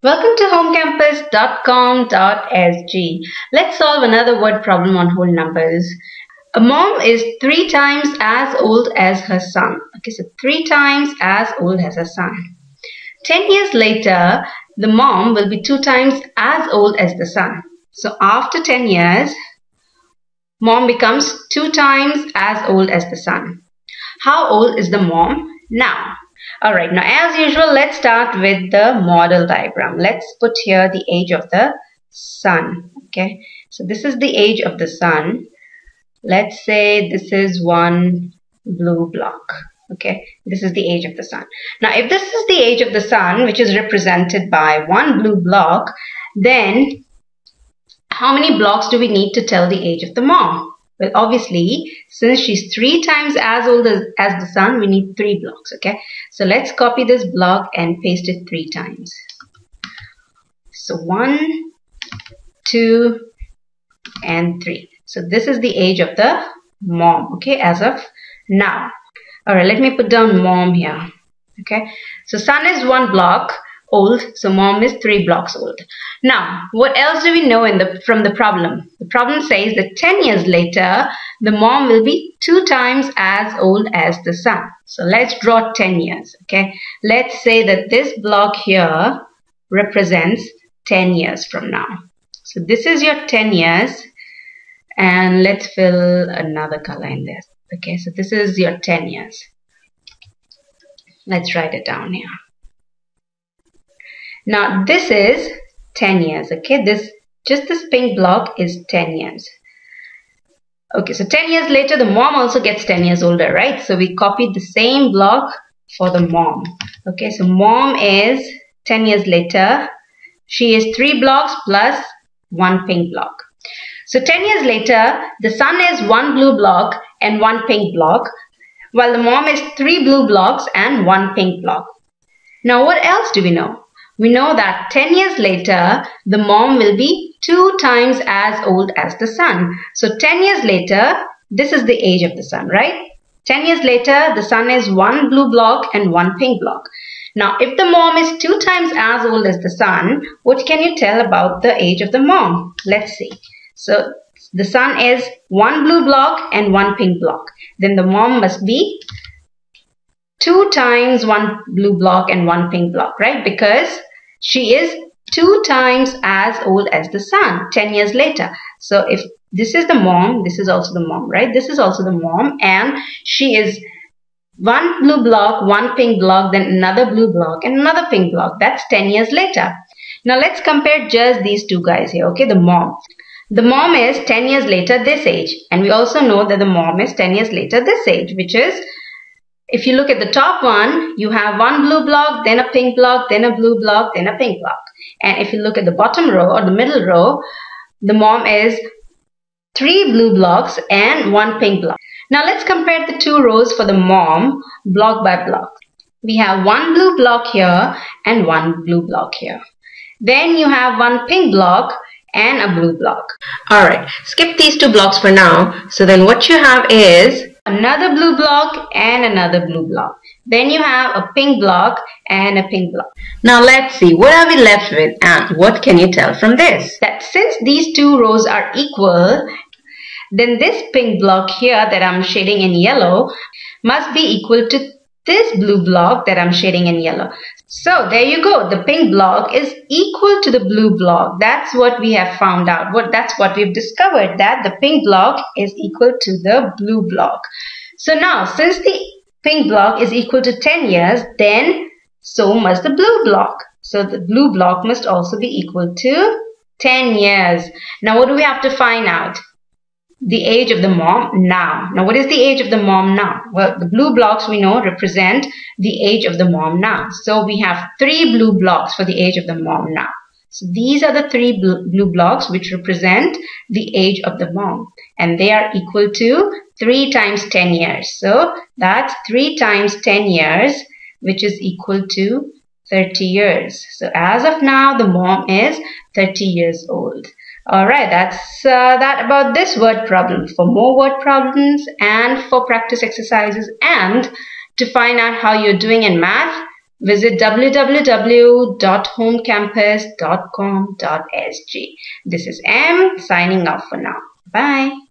Welcome to homecampus.com.sg. Let's solve another word problem on whole numbers. A mom is three times as old as her son. Okay, so three times as old as her son. Ten years later, the mom will be two times as old as the son. So after 10 years, mom becomes two times as old as the son. How old is the mom now? Alright, now as usual, let's start with the model diagram. Let's put here the age of the son. Okay, so this is the age of the son. Let's say this is one blue block. Okay, this is the age of the son. Now, if this is the age of the son, which is represented by one blue block, then how many blocks do we need to tell the age of the mom? Well, obviously, since she's three times as old as, as the son, we need three blocks, okay? So let's copy this block and paste it three times. So one, two, and three. So this is the age of the mom, okay, as of now. All right, let me put down mom here, okay? So son is one block old, so mom is three blocks old. Now, what else do we know in the from the problem? The problem says that 10 years later, the mom will be two times as old as the son. So let's draw 10 years, okay? Let's say that this block here represents 10 years from now. So this is your 10 years and let's fill another color in this. Okay, so this is your 10 years. Let's write it down here. Now this is 10 years. Okay, this just this pink block is 10 years. Okay, so 10 years later, the mom also gets 10 years older, right? So we copied the same block for the mom. Okay, so mom is 10 years later. She is three blocks plus one pink block. So 10 years later, the son is one blue block and one pink block, while the mom is three blue blocks and one pink block. Now what else do we know? We know that 10 years later, the mom will be two times as old as the son. So 10 years later, this is the age of the son, right? 10 years later, the son is one blue block and one pink block. Now, if the mom is two times as old as the son, what can you tell about the age of the mom? Let's see. So, the son is one blue block and one pink block. Then the mom must be two times one blue block and one pink block, right? Because she is two times as old as the son 10 years later. So if this is the mom, this is also the mom, right? This is also the mom and she is one blue block, one pink block, then another blue block and another pink block. That's 10 years later. Now let's compare just these two guys here, okay? The mom. The mom is 10 years later this age and we also know that the mom is 10 years later this age which is if you look at the top one, you have one blue block, then a pink block, then a blue block, then a pink block. And if you look at the bottom row or the middle row, the mom is three blue blocks and one pink block. Now let's compare the two rows for the mom block by block. We have one blue block here and one blue block here. Then you have one pink block and a blue block. Alright, skip these two blocks for now. So then what you have is another blue block and another blue block. Then you have a pink block and a pink block. Now let's see, what are we left with and what can you tell from this? That since these two rows are equal, then this pink block here that I'm shading in yellow must be equal to this blue block that I'm shading in yellow. So there you go. The pink block is equal to the blue block. That's what we have found out. What That's what we've discovered that the pink block is equal to the blue block. So now since the pink block is equal to 10 years then so must the blue block. So the blue block must also be equal to 10 years. Now what do we have to find out? The age of the mom now. Now, what is the age of the mom now? Well, the blue blocks we know represent the age of the mom now. So we have three blue blocks for the age of the mom now. So these are the three blue blocks which represent the age of the mom. And they are equal to 3 times 10 years. So that's 3 times 10 years which is equal to 30 years. So as of now, the mom is 30 years old. Alright, that's uh, that about this word problem. For more word problems and for practice exercises and to find out how you're doing in math, visit www.homecampus.com.sg. This is M signing off for now. Bye.